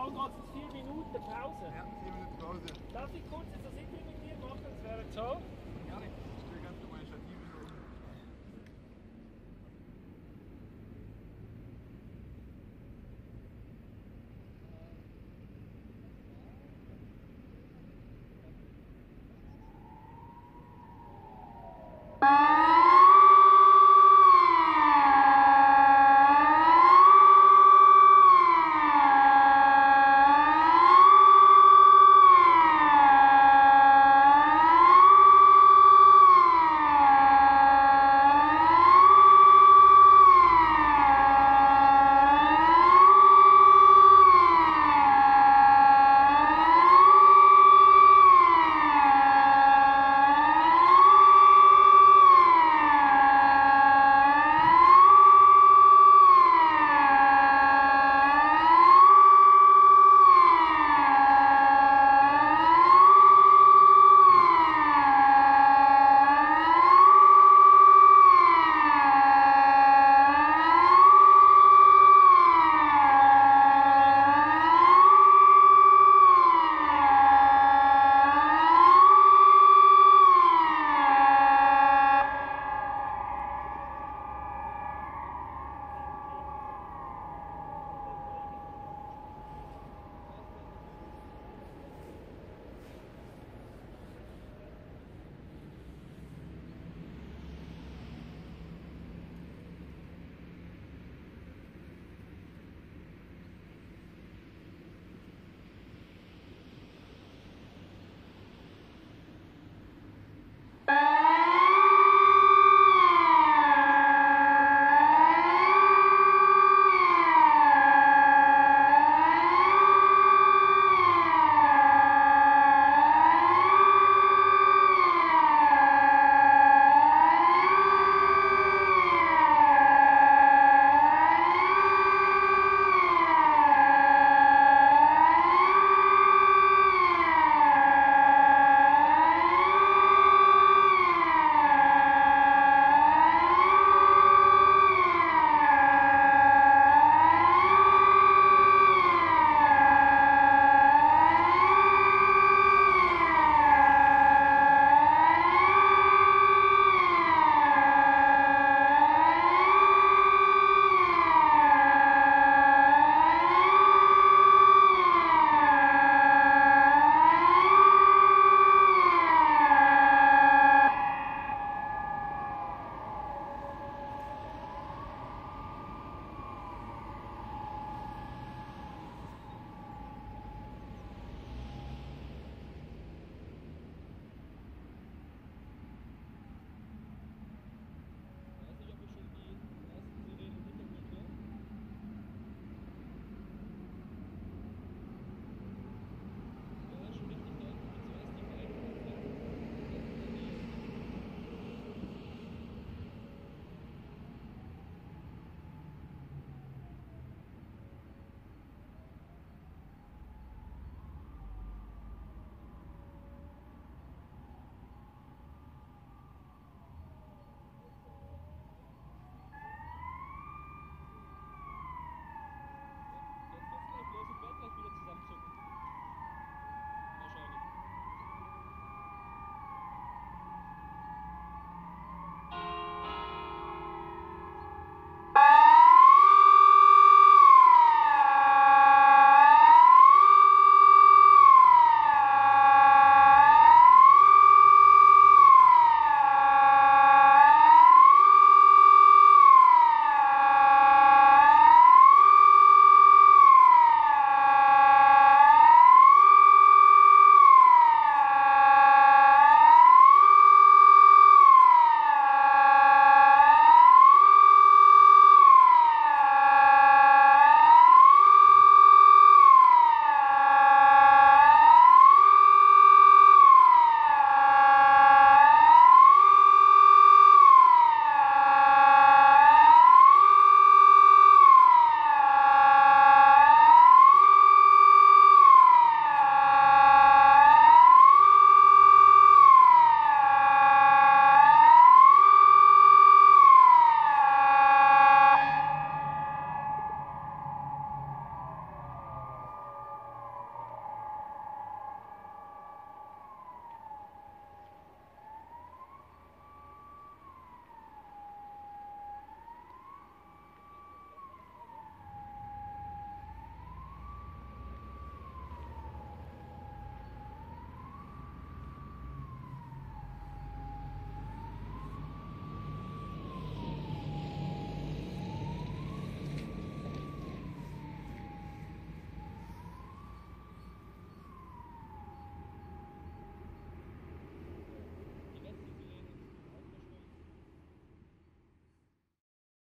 lang geht es? Vier Minuten Pause? Ja, vier Minuten Pause. Darf ich kurz das Interview mit dir machen? Das wäre toll. Ja, nicht.